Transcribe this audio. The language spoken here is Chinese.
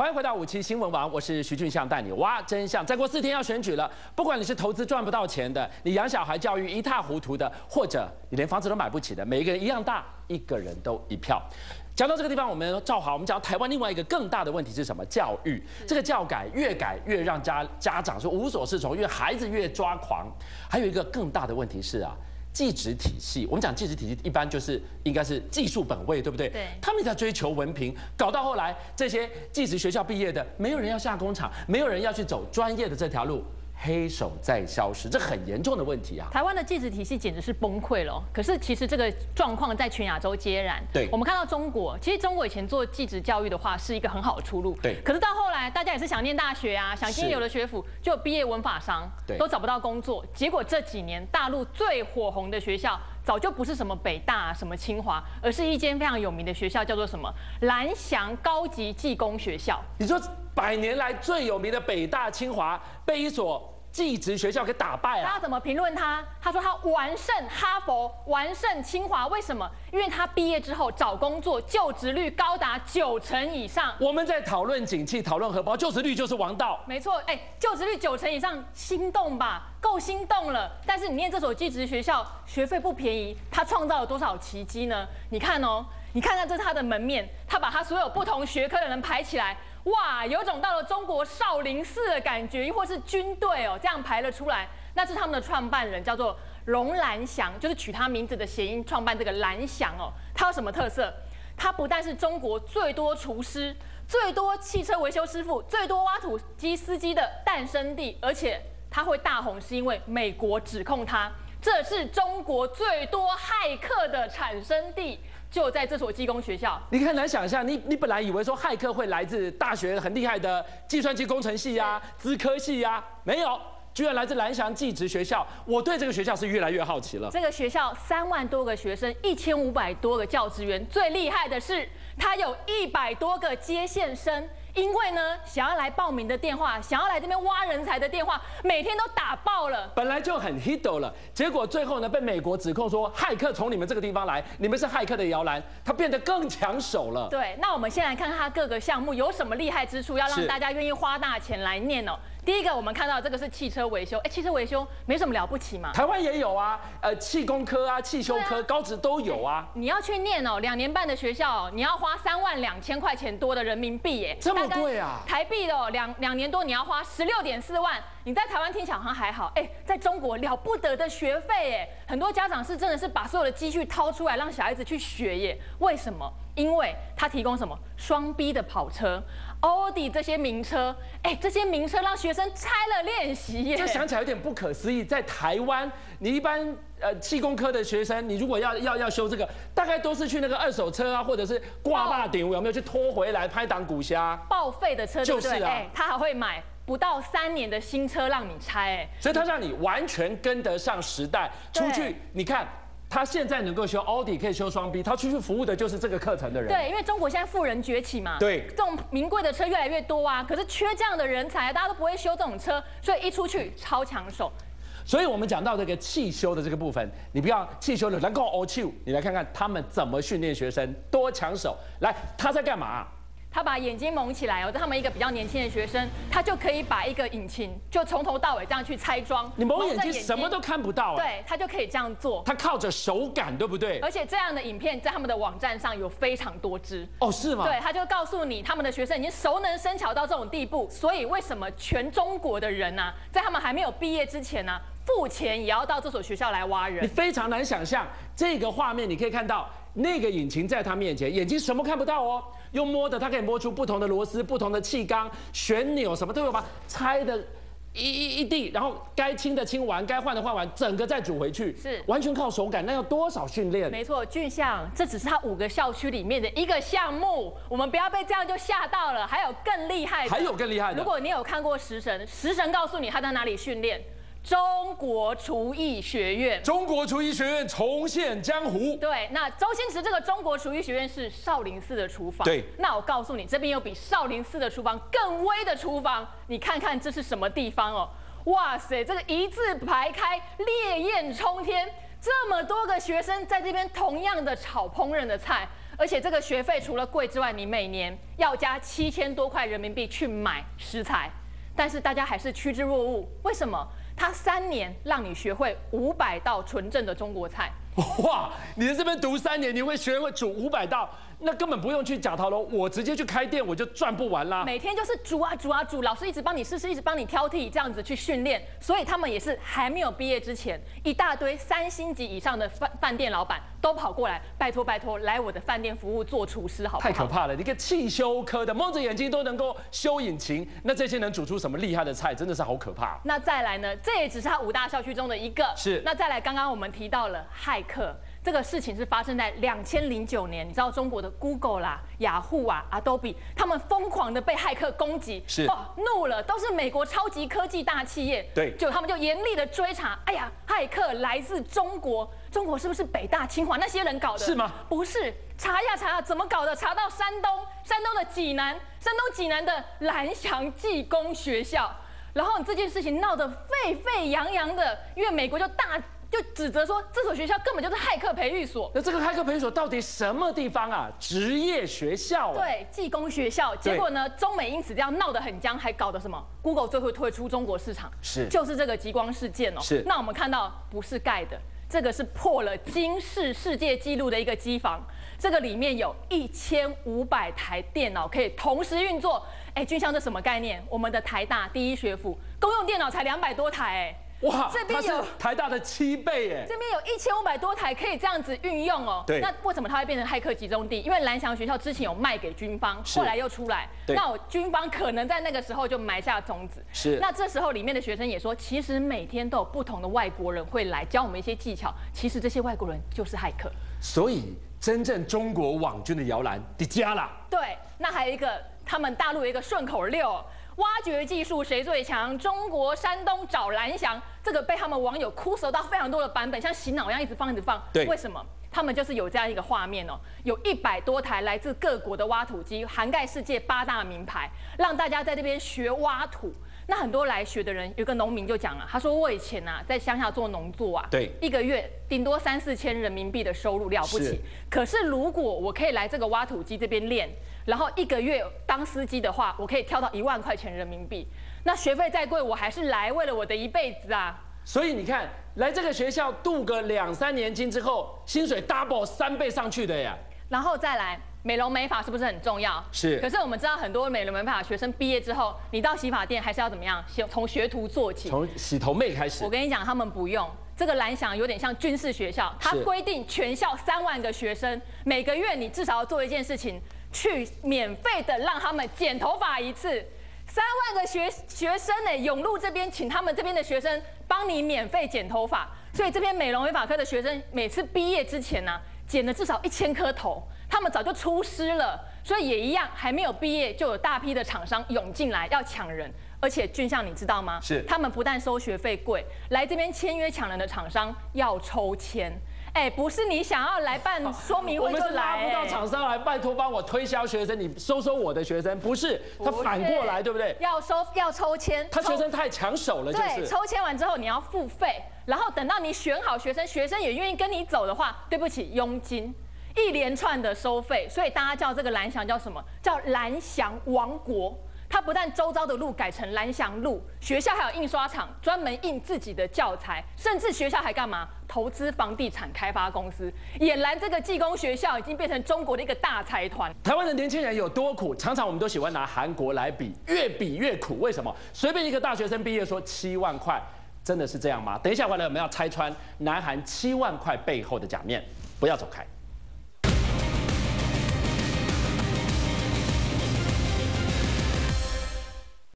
欢迎回到五期新闻网，我是徐俊相，带你挖真相。再过四天要选举了，不管你是投资赚不到钱的，你养小孩教育一塌糊涂的，或者你连房子都买不起的，每一个人一样大，一个人都一票。讲到这个地方，我们赵华，我们讲台湾另外一个更大的问题是什么？教育这个教改越改越让家家长是无所适从，因为孩子越抓狂。还有一个更大的问题是啊。技职体系，我们讲技职体系，一般就是应该是技术本位，对不对？对。他们在追求文凭，搞到后来，这些技职学校毕业的，没有人要下工厂，没有人要去走专业的这条路。黑手在消失，这很严重的问题啊！台湾的戒指体系简直是崩溃了。可是其实这个状况在全亚洲皆然。对，我们看到中国，其实中国以前做技职教育的话是一个很好的出路。对。可是到后来，大家也是想念大学啊，想进有的学府，就毕业文法商，都找不到工作。结果这几年大陆最火红的学校，早就不是什么北大、什么清华，而是一间非常有名的学校，叫做什么蓝翔高级技工学校。你说百年来最有名的北大、清华被一所。技职学校给打败了，大家怎么评论他？他说他完胜哈佛，完胜清华，为什么？因为他毕业之后找工作，就职率高达九成以上。我们在讨论景气，讨论荷包，就职率就是王道。没错，哎，就职率九成以上，心动吧，够心动了。但是你念这所技职学校，学费不便宜，他创造了多少奇迹呢？你看哦，你看看这是他的门面，他把他所有不同学科的人排起来。哇，有种到了中国少林寺的感觉，亦或是军队哦，这样排了出来。那是他们的创办人，叫做龙兰祥，就是取他名字的谐音，创办这个蓝翔哦。他有什么特色？他不但是中国最多厨师、最多汽车维修师傅、最多挖土机司机的诞生地，而且他会大红，是因为美国指控他，这是中国最多骇客的产生地。就在这所技工学校，你很难想象，你你本来以为说骇客会来自大学很厉害的计算机工程系呀、资科系呀，没有，居然来自蓝翔技职学校。我对这个学校是越来越好奇了。这个学校三万多个学生，一千五百多个教职员，最厉害的是，它有一百多个接线生。因为呢，想要来报名的电话，想要来这边挖人才的电话，每天都打爆了。本来就很 hit 了，结果最后呢，被美国指控说骇客从你们这个地方来，你们是骇客的摇篮，它变得更抢手了。对，那我们先来看看它各个项目有什么厉害之处，要让大家愿意花大钱来念哦。第一个，我们看到这个是汽车维修，哎，汽车维修没什么了不起嘛。台湾也有啊，呃，汽工科啊，汽修科，高职都有啊。你要去念哦，两年半的学校，你要花三万两千块钱多的人民币耶，这么贵啊？台币的两两年多，你要花十六点四万。你在台湾听起来好像还好，哎，在中国了不得的学费，耶，很多家长是真的是把所有的积蓄掏出来让小孩子去学耶。为什么？因为他提供什么双 B 的跑车。奥迪这些名车，哎，这些名车让学生拆了练习耶。这想起来有点不可思议。在台湾，你一般呃气功科的学生，你如果要要要修这个，大概都是去那个二手车啊，或者是挂坝顶，有没有去拖回来拍档股虾？报废的车就是啊，他还会买不到三年的新车让你拆，哎，所以他让你完全跟得上时代，出去你看。他现在能够修奥迪，可以修双 B，他出去服务的就是这个课程的人。对，因为中国现在富人崛起嘛，对，这种名贵的车越来越多啊，可是缺这样的人才，大家都不会修这种车，所以一出去超抢手。所以我们讲到这个汽修的这个部分，你不要汽修的能够欧气，你来看看他们怎么训练学生，多抢手。来，他在干嘛？他把眼睛蒙起来哦，他们一个比较年轻的学生，他就可以把一个引擎就从头到尾这样去拆装。你蒙眼睛什么都看不到。对，他就可以这样做。他靠着手感，对不对？而且这样的影片在他们的网站上有非常多支。哦，是吗？对，他就告诉你，他们的学生已经熟能生巧到这种地步。所以为什么全中国的人呢，在他们还没有毕业之前呢，付钱也要到这所学校来挖人？你非常难想象这个画面，你可以看到那个引擎在他面前，眼睛什么看不到哦。用摸的，它可以摸出不同的螺丝、不同的气缸、旋钮，什么都有吧？拆的一一一地，然后该清的清完，该换的换完，整个再煮回去，是完全靠手感。那要多少训练？没错，俊相，这只是他五个校区里面的一个项目，我们不要被这样就吓到了。还有更厉害的，还有更厉害的。如果你有看过《食神》，《食神》告诉你他在哪里训练。中国厨艺学院，中国厨艺学院重现江湖。对，那周星驰这个中国厨艺学院是少林寺的厨房。对，那我告诉你，这边有比少林寺的厨房更威的厨房，你看看这是什么地方哦？哇塞，这个一字排开，烈焰冲天，这么多个学生在这边同样的炒烹饪的菜。而且这个学费除了贵之外，你每年要加七千多块人民币去买食材，但是大家还是趋之若鹜。为什么？他三年让你学会五百道纯正的中国菜。哇！你在这边读三年，你会学会煮五百道，那根本不用去假陶龙，我直接去开店，我就赚不完啦。每天就是煮啊煮啊煮，老师一直帮你试试，一直帮你挑剔，这样子去训练。所以他们也是还没有毕业之前，一大堆三星级以上的饭饭店老板都跑过来，拜托拜托，来我的饭店服务做厨师，好不好？太可怕了！你个汽修科的蒙着眼睛都能够修引擎，那这些能煮出什么厉害的菜，真的是好可怕。那再来呢？这也只是他五大校区中的一个。是。那再来，刚刚我们提到了骇客。这个事情是发生在两千零九年，你知道中国的 Google 啦、雅虎啊、Adobe，他们疯狂的被骇客攻击，是哦怒了，都是美国超级科技大企业，对，就他们就严厉的追查，哎呀，骇客来自中国，中国是不是北大、清华那些人搞的？是吗？不是，查呀查，怎么搞的？查到山东，山东的济南，山东济南的蓝翔技工学校，然后这件事情闹得沸沸扬扬的，因为美国就大。就指责说这所学校根本就是骇客培育所。那这个骇客培育所到底什么地方啊？职业学校。对，技工学校。结果呢，中美因此这样闹得很僵，还搞得什么？Google 最后退出中国市场。是。就是这个极光事件哦。是。那我们看到不是盖的，这个是破了金世世界纪录的一个机房。这个里面有一千五百台电脑可以同时运作。哎，君香这什么概念？我们的台大第一学府公用电脑才两百多台哎。哇，这边有台大的七倍耶，这边有一千五百多台可以这样子运用哦。对，那为什么它会变成骇客集中地？因为蓝翔学校之前有卖给军方，后来又出来，那我军方可能在那个时候就埋下种子。是，那这时候里面的学生也说，其实每天都有不同的外国人会来教我们一些技巧，其实这些外国人就是骇客。所以真正中国网军的摇篮迪加啦。对，那还有一个，他们大陆有一个顺口溜。挖掘技术谁最强？中国山东找蓝翔，这个被他们网友哭熟到非常多的版本，像洗脑一样一直放一直放。对，为什么？他们就是有这样一个画面哦，有一百多台来自各国的挖土机，涵盖世界八大名牌，让大家在这边学挖土。那很多来学的人，有个农民就讲了，他说我以前啊在乡下做农作啊，对，一个月顶多三四千人民币的收入了不起。可是如果我可以来这个挖土机这边练。然后一个月当司机的话，我可以跳到一万块钱人民币。那学费再贵，我还是来为了我的一辈子啊。所以你看，来这个学校镀个两三年金之后，薪水 double 三倍上去的呀。然后再来美容美发是不是很重要？是。可是我们知道很多美容美发学生毕业之后，你到洗发店还是要怎么样？先从学徒做起，从洗头妹开始。我跟你讲，他们不用这个蓝翔有点像军事学校，它规定全校三万个学生，每个月你至少要做一件事情。去免费的让他们剪头发一次，三万个学学生呢涌入这边，请他们这边的学生帮你免费剪头发。所以这边美容美发科的学生每次毕业之前呢，剪了至少一千颗头，他们早就出师了。所以也一样，还没有毕业就有大批的厂商涌进来要抢人。而且俊相你知道吗？是他们不但收学费贵，来这边签约抢人的厂商要抽签。哎，不是你想要来办说明会就来，我们是拉不到厂商来，拜托帮我推销学生，你收收我的学生，不是他反过来，对不对？要收要抽签，他学生太抢手了，就是。对，抽签完之后你要付费，然后等到你选好学生，学生也愿意跟你走的话，对不起，佣金，一连串的收费，所以大家叫这个蓝翔叫什么？叫蓝翔王国。他不但周遭的路改成蓝翔路，学校还有印刷厂专门印自己的教材，甚至学校还干嘛？投资房地产开发公司。俨然这个技工学校已经变成中国的一个大财团。台湾的年轻人有多苦？常常我们都喜欢拿韩国来比，越比越苦。为什么？随便一个大学生毕业说七万块，真的是这样吗？等一下回来我们要拆穿南韩七万块背后的假面，不要走开。